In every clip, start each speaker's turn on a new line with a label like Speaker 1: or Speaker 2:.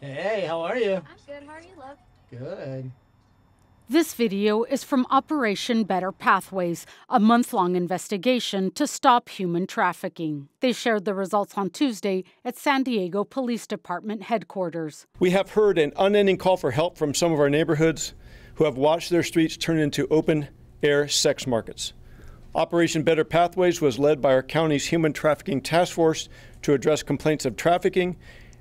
Speaker 1: Hey, how are you?
Speaker 2: I'm good. How are you, love?
Speaker 1: Good.
Speaker 3: This video is from Operation Better Pathways, a month long investigation to stop human trafficking. They shared the results on Tuesday at San Diego Police Department headquarters.
Speaker 4: We have heard an unending call for help from some of our neighborhoods who have watched their streets turn into open air sex markets. Operation Better Pathways was led by our county's Human Trafficking Task Force to address complaints of trafficking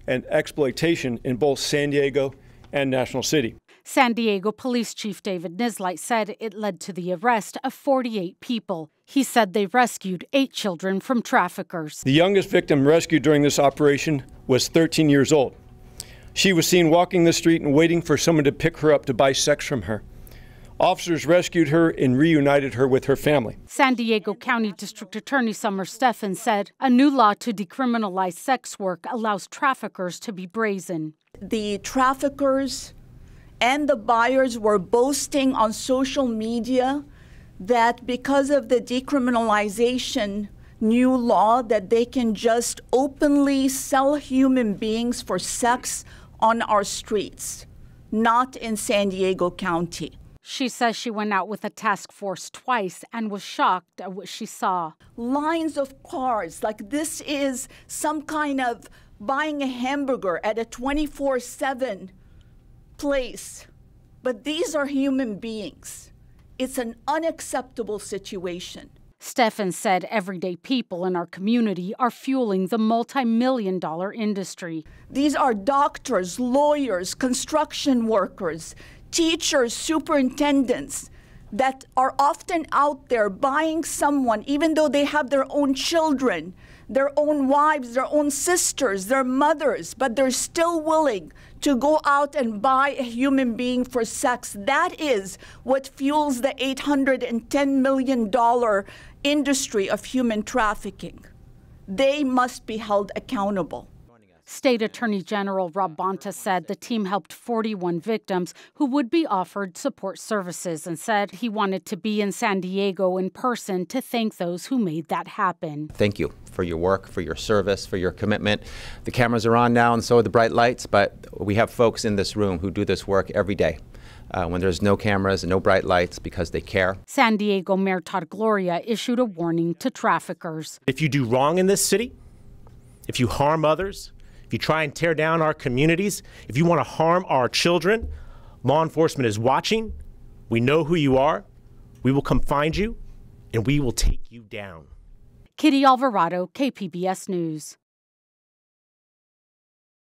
Speaker 4: and exploitation in both San Diego and National City.
Speaker 3: San Diego Police Chief David Nisleit said it led to the arrest of 48 people. He said they rescued eight children from traffickers.
Speaker 4: The youngest victim rescued during this operation was 13 years old. She was seen walking the street and waiting for someone to pick her up to buy sex from her. Officers rescued her and reunited her with her family.
Speaker 3: San Diego County District Attorney Summer Stephan said a new law to decriminalize sex work allows traffickers to be brazen.
Speaker 5: The traffickers and the buyers were boasting on social media that because of the decriminalization new law that they can just openly sell human beings for sex on our streets, not in San Diego County.
Speaker 3: She says she went out with a task force twice and was shocked at what she saw.
Speaker 5: Lines of cars, like this is some kind of buying a hamburger at a 24 7 place. But these are human beings. It's an unacceptable situation.
Speaker 3: Stephan said everyday people in our community are fueling the multi million dollar industry.
Speaker 5: These are doctors, lawyers, construction workers, teachers, superintendents that are often out there buying someone, even though they have their own children, their own wives, their own sisters, their mothers, but they're still willing to go out and buy a human being for sex. That is what fuels the $810 million industry of human trafficking. They must be held accountable.
Speaker 3: State Attorney General Rob Bonta said the team helped 41 victims who would be offered support services and said he wanted to be in San Diego in person to thank those who made that happen.
Speaker 6: Thank you for your work, for your service, for your commitment. The cameras are on now and so are the bright lights, but we have folks in this room who do this work every day. Uh, when there's no cameras and no bright lights because they care.
Speaker 3: San Diego Mayor Todd Gloria issued a warning to traffickers.
Speaker 7: If you do wrong in this city, if you harm others, if you try and tear down our communities, if you want to harm our children, law enforcement is watching. We know who you are. We will come find you and we will take you down.
Speaker 3: Kitty Alvarado, KPBS News.